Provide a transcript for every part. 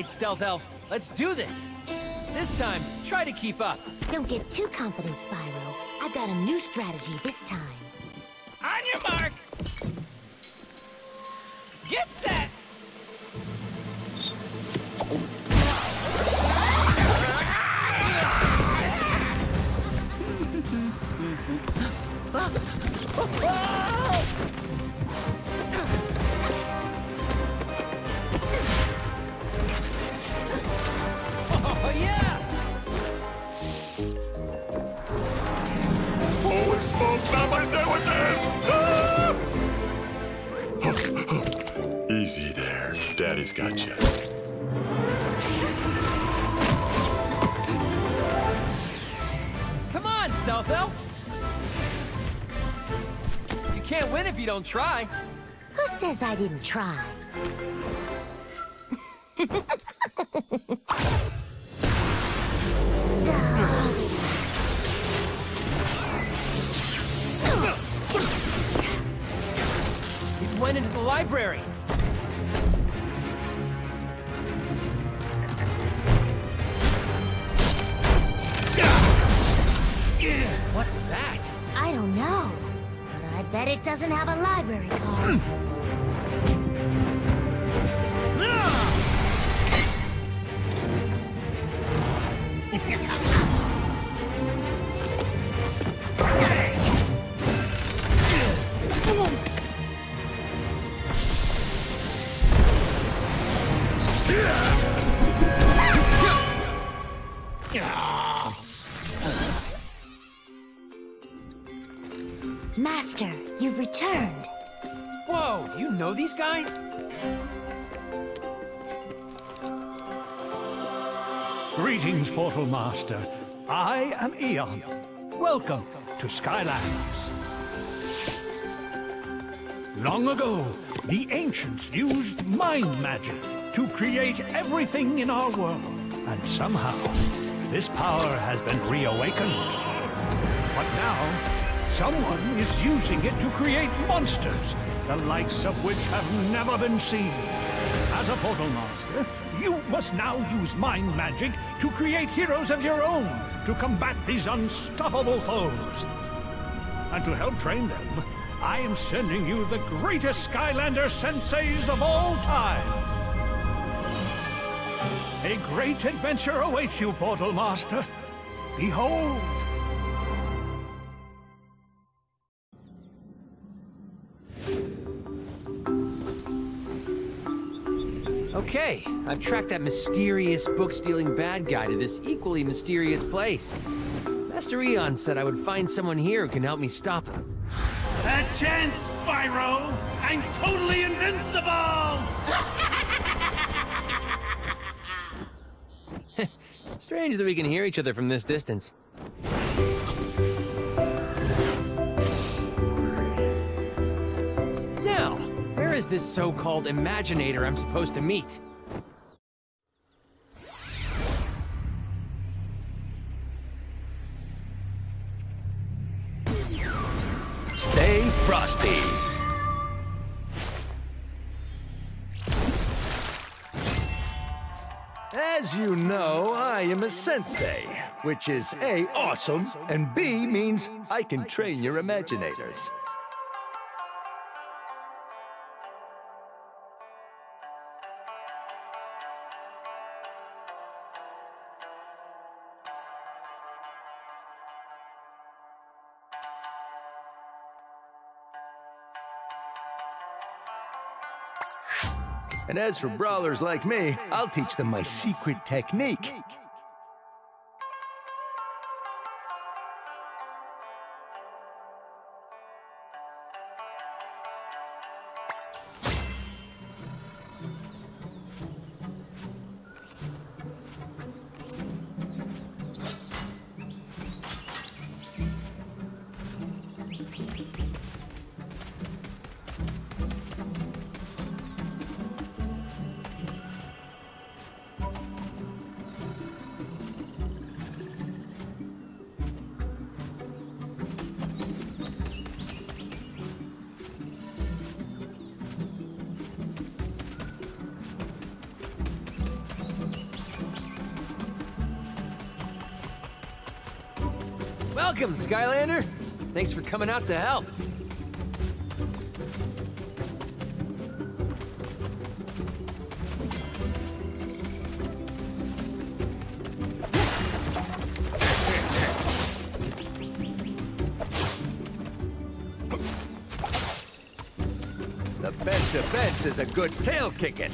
right, Stealth Elf. Let's do this. This time, try to keep up. Don't get too confident, Spyro. I've got a new strategy this time. On your mark! Get set! Oh, yeah! Holy smokes, not my sandwiches! Ah! Easy there. Daddy's got you. Come on, Stealth Elf! You can't win if you don't try. Who says I didn't try? went into the library. What's that? I don't know. But I bet it doesn't have a library card. returned. Whoa, you know these guys? Greetings, Portal Master. I am Eon. Welcome to Skylands. Long ago, the ancients used mind magic to create everything in our world. And somehow, this power has been reawakened. But now, someone is using it to create monsters, the likes of which have never been seen. As a Portal Master, you must now use mind magic to create heroes of your own to combat these unstoppable foes. And to help train them, I am sending you the greatest Skylander senseis of all time. A great adventure awaits you, Portal Master. Behold! Okay, I've tracked that mysterious book-stealing bad guy to this equally mysterious place. Master Eon said I would find someone here who can help me stop him. A chance, Spyro! I'm totally invincible! Strange that we can hear each other from this distance. Is this so-called Imaginator I'm supposed to meet? Stay frosty. As you know, I am a sensei, which is A, awesome, and B means I can train your imaginators. And as for brawlers like me, I'll teach them my secret technique. Welcome, Skylander. Thanks for coming out to help. The best defense is a good tail kicking.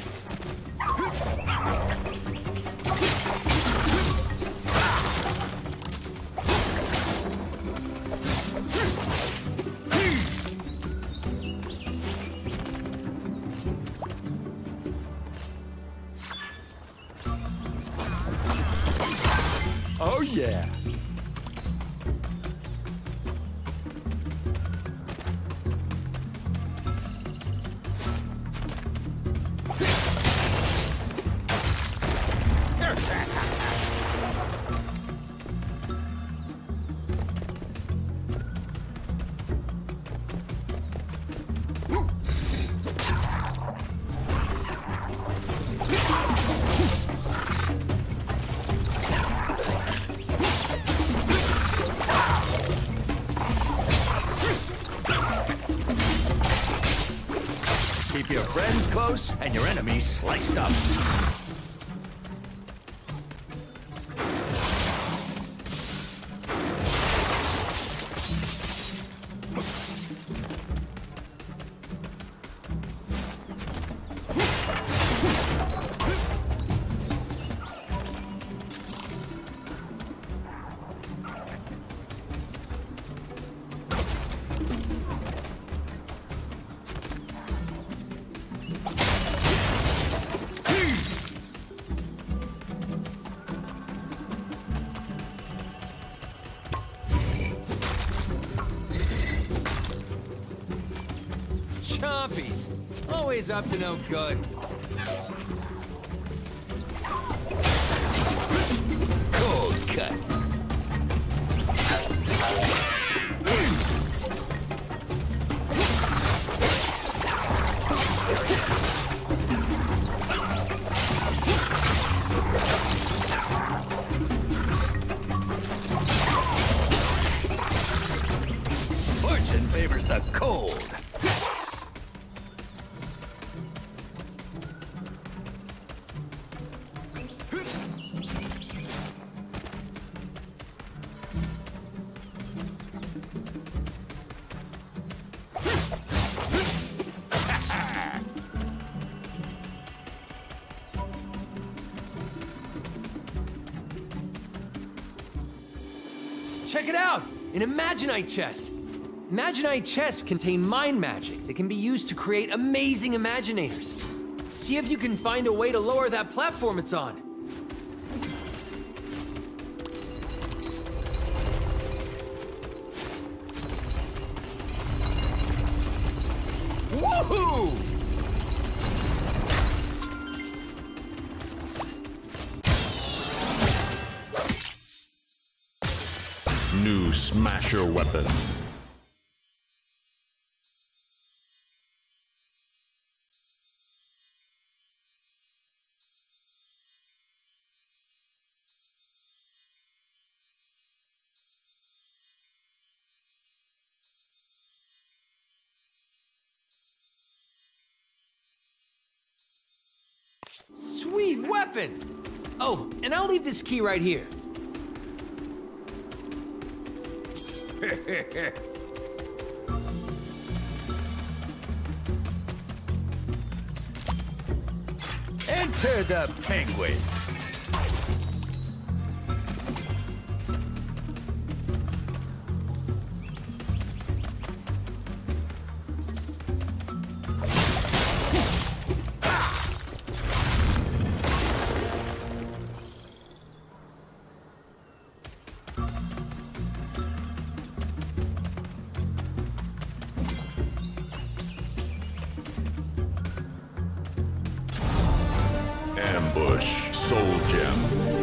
Keep your friends close and your enemies sliced up. Up to no good. Check it out! An Imaginite chest! Imaginite chests contain mind magic that can be used to create amazing Imaginators. See if you can find a way to lower that platform it's on. Smasher weapon. Sweet weapon! Oh, and I'll leave this key right here. Enter the penguin. Soul Gem.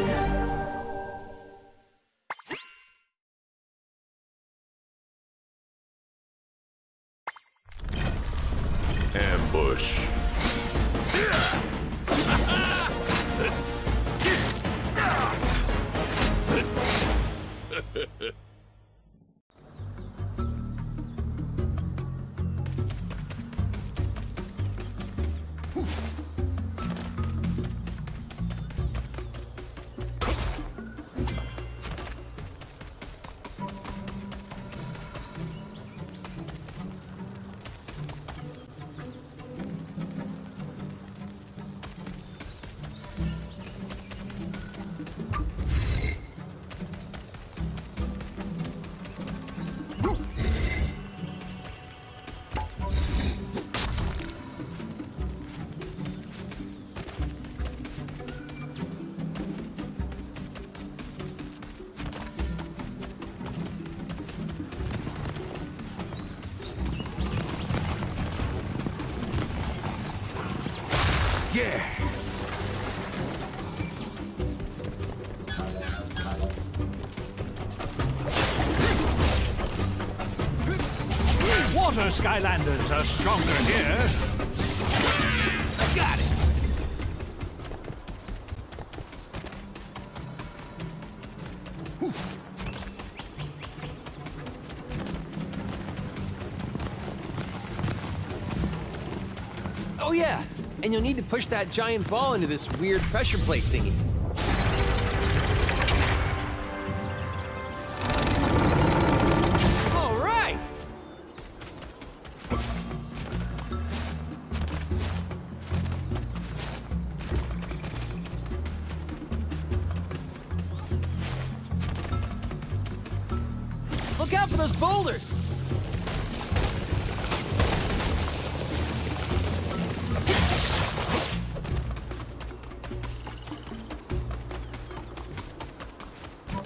Yeah. Water Skylanders are stronger here. You'll need to push that giant ball into this weird pressure plate thingy.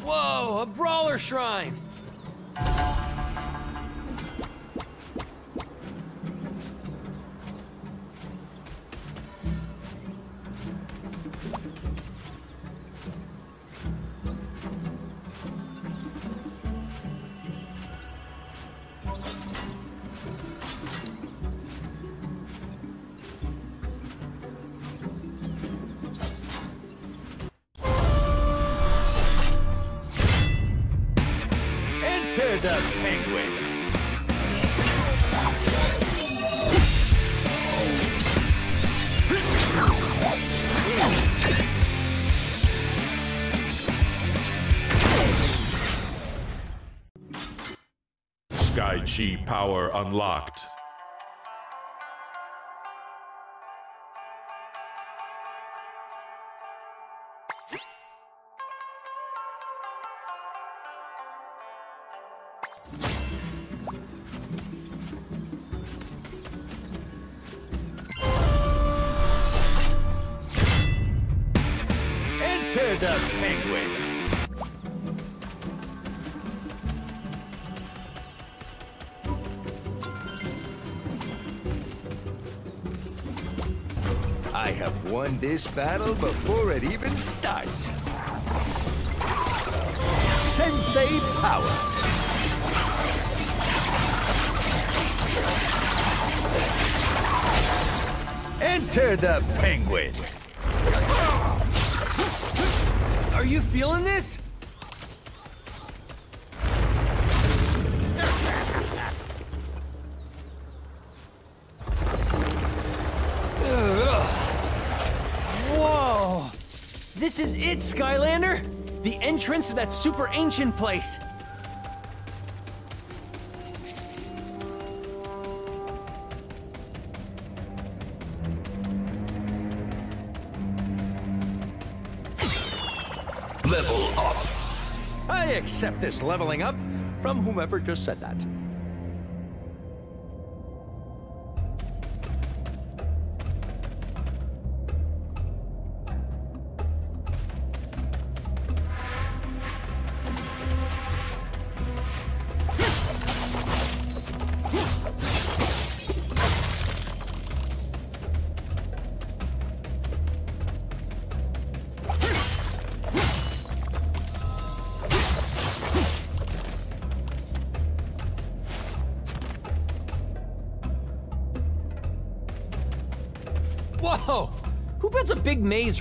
Whoa, a brawler shrine! Power unlocked. Enter the penguin. Won this battle before it even starts. Sensei power. Enter the penguin. Are you feeling this? It, Skylander! The entrance to that super ancient place! Level up. I accept this leveling up from whomever just said that.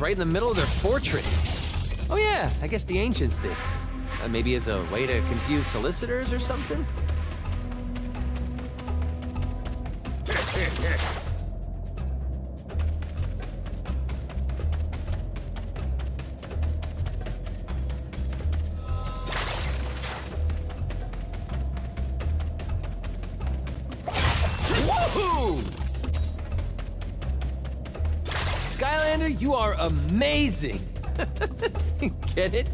Right in the middle of their fortress? Oh yeah, I guess the ancients did. Uh, maybe as a way to confuse solicitors or something? Woohoo! Skylander, you are amazing! Get it?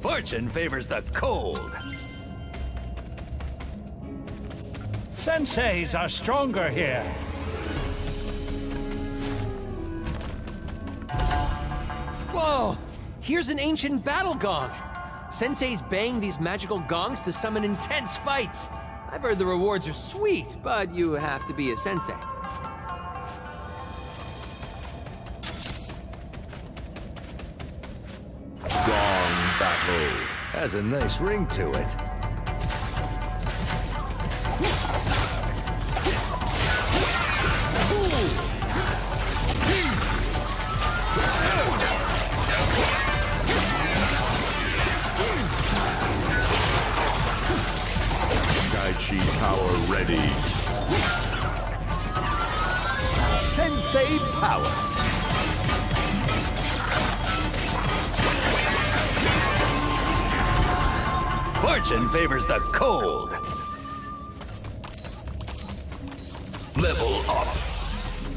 Fortune favors the cold. Senseis are stronger here. Whoa! Here's an ancient battle gong. Sensei's bang these magical gongs to summon intense fights. I've heard the rewards are sweet, but you have to be a sensei. Gong battle. Has a nice ring to it. Favors the cold. Level up.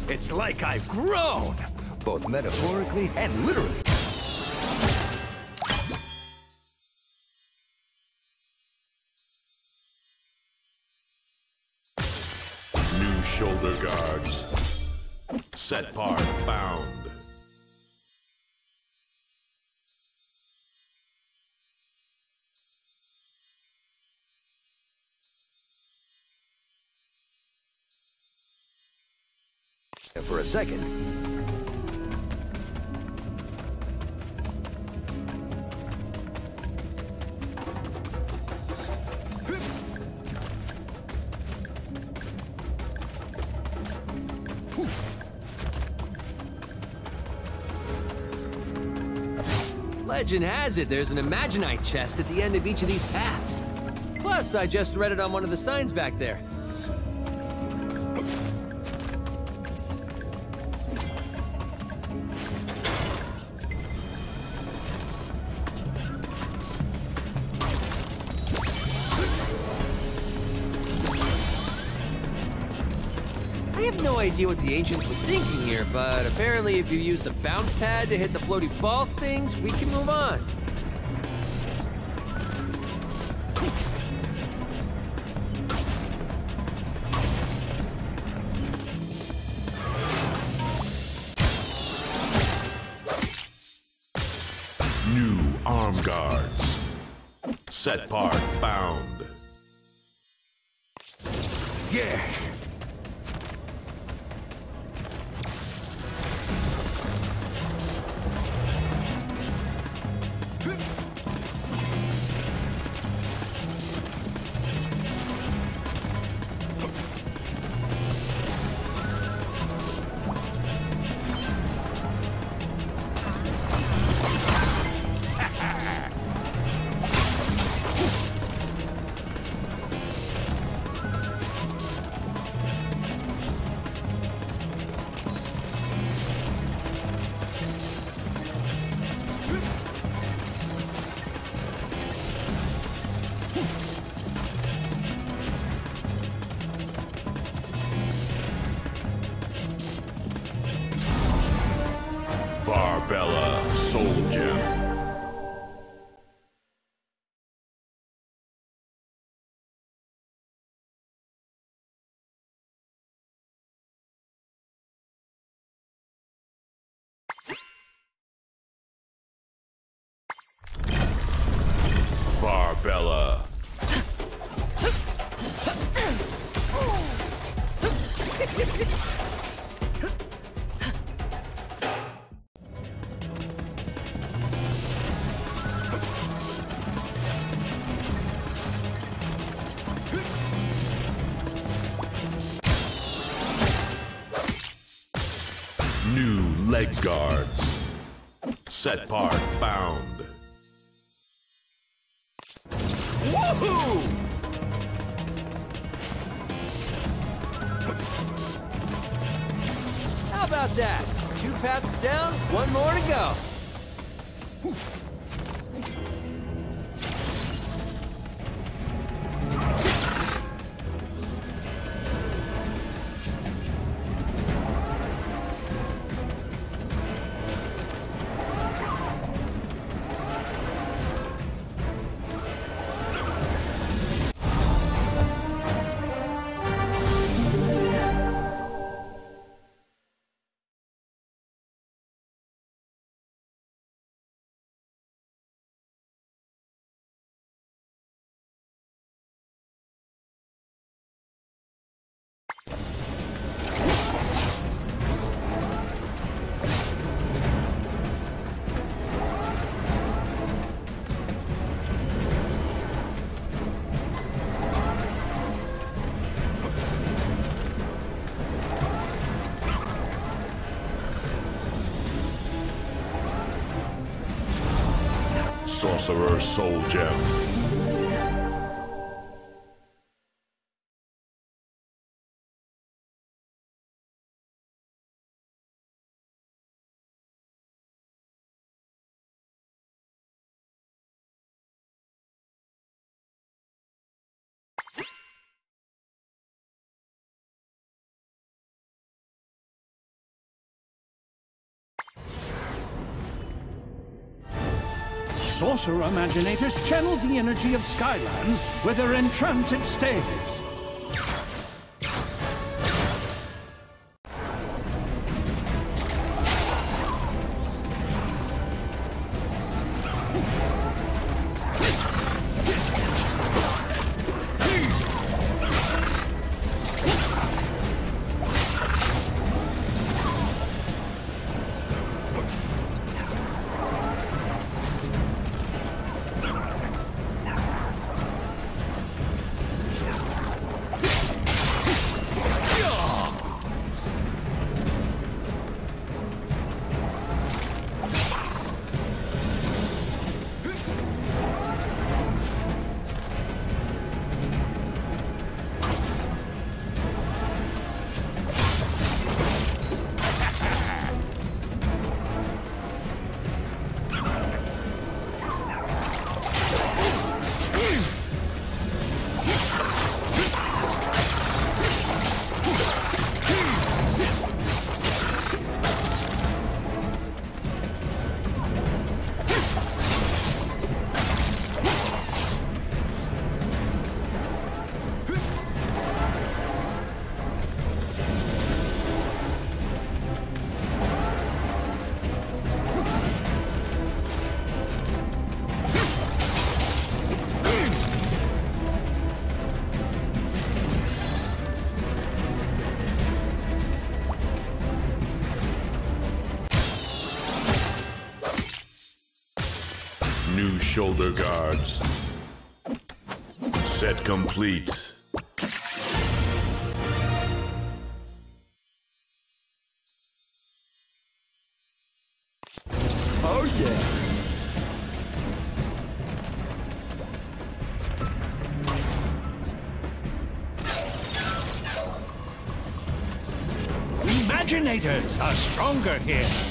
It's like I've grown, both metaphorically and literally. A second, Legend has it there's an Imaginite chest at the end of each of these paths. Plus, I just read it on one of the signs back there. Idea what the ancients were thinking here, but apparently if you use the bounce pad to hit the floaty ball things, we can move on. New arm guards. Set part found. yeah. Barbella. Sorcerer's Soul Gem. Sorcerer Imaginators channel the energy of Skylands with their enchanted staves. Shoulder guards. Set complete. Oh, yeah. Imaginators are stronger here.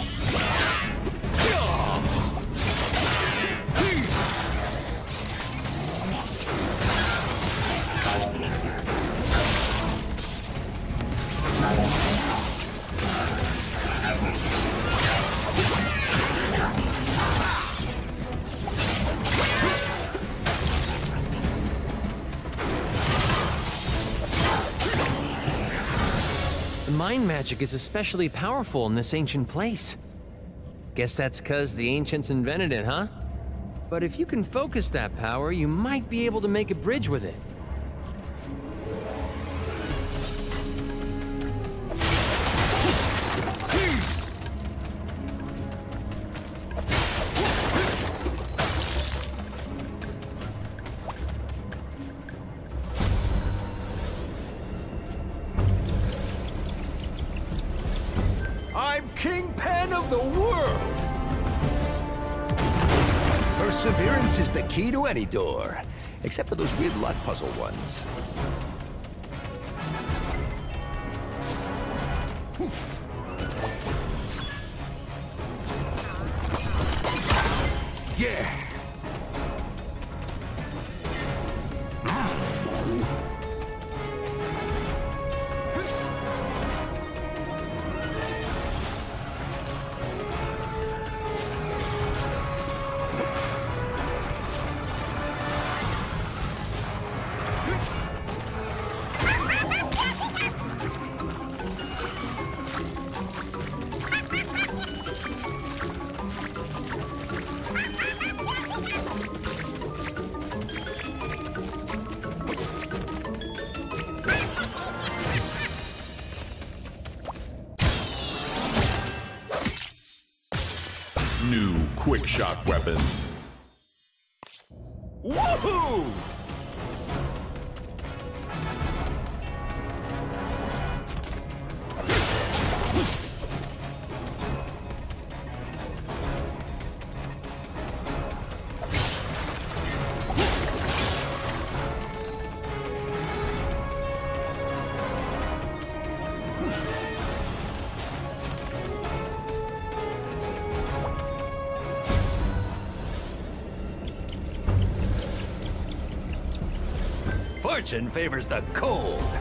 Mind magic is especially powerful in this ancient place. Guess that's cause the ancients invented it, huh? But if you can focus that power, you might be able to make a bridge with it. Any door, except for those weird luck puzzle ones. Shot fortune favors the cold.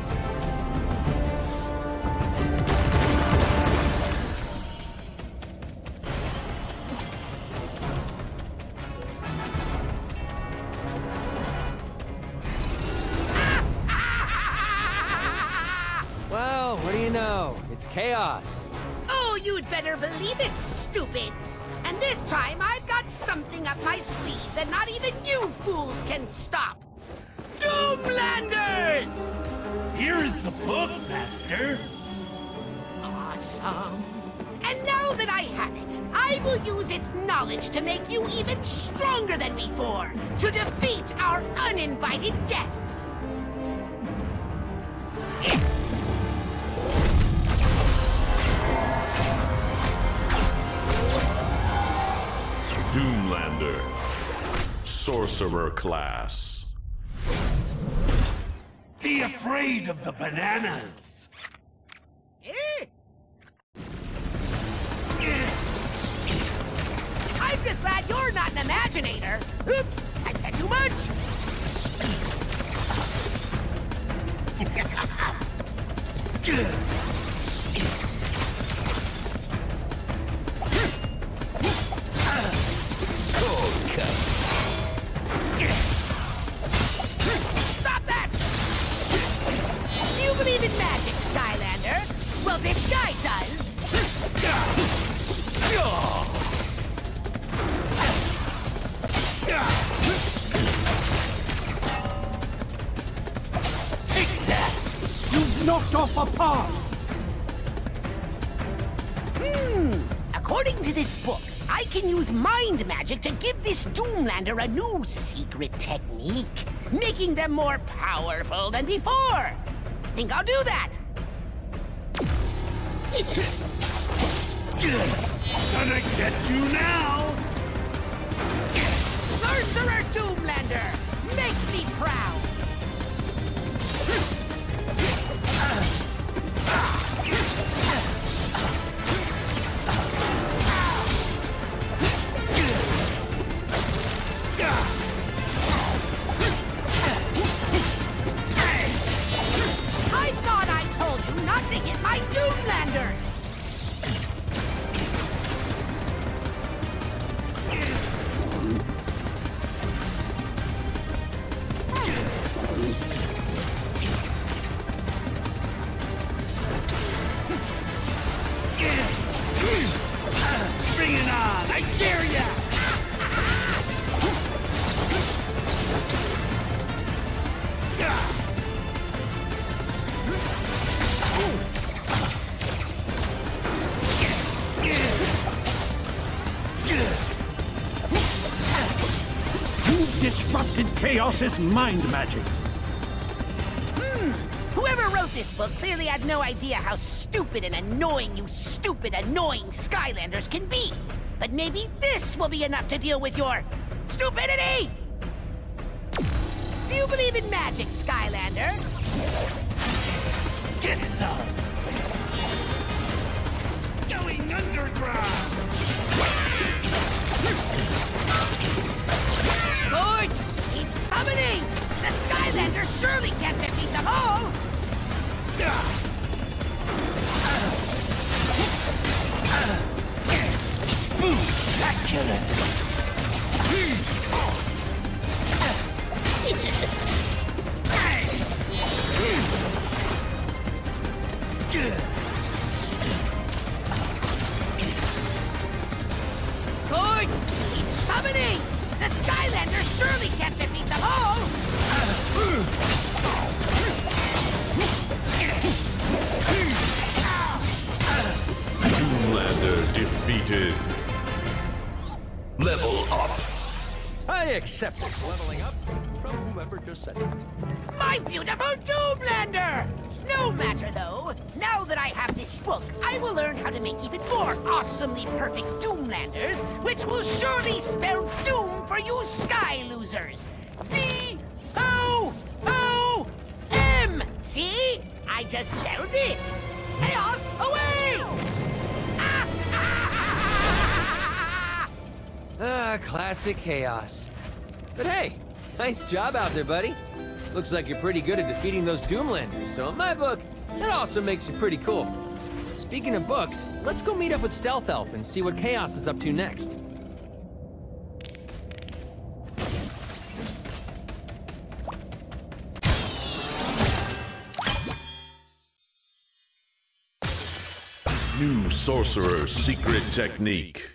Awesome! And now that I have it, I will use its knowledge to make you even stronger than before, to defeat our uninvited guests! Doomlander. Sorcerer class. Be afraid of the bananas. Not an imaginator. Oops, I've said too much. to this book, I can use mind magic to give this Doomlander a new secret technique, making them more powerful than before. Think I'll do that? Gonna get you now! Sorcerer Doomlander, make me proud. Disrupted Chaos's mind magic. Hmm. Whoever wrote this book clearly had no idea how stupid and annoying you stupid, annoying Skylanders can be. But maybe this will be enough to deal with your stupidity! Do you believe in magic, Skylander? Get some! Going underground! Good! Summoning! The Skylanders surely can't defeat them all! Good! Keep summoning! The Skylanders surely can't defeat! Doomlander defeated. Level up. I accept this leveling up from whoever just said that. My beautiful Doomlander! No matter though, now that I have this book, I will learn how to make even more awesomely perfect Doomlanders, which will surely spell doom for you Sky Losers! D-O-O-M! See? I just spelled it. Chaos away! Ah, classic chaos. But hey, nice job out there, buddy. Looks like you're pretty good at defeating those Doomlanders, so in my book, that also makes you pretty cool. Speaking of books, let's go meet up with Stealth Elf and see what Chaos is up to next. New Sorcerer's Secret Technique.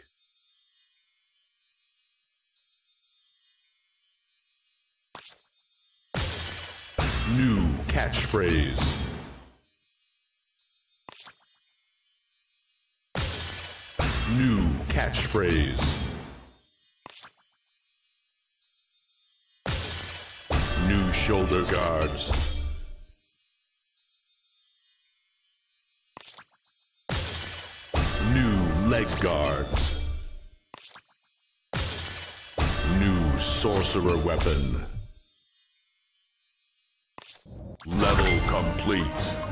New catchphrase. New catchphrase. New shoulder guards. leg guards. New sorcerer weapon. Level complete.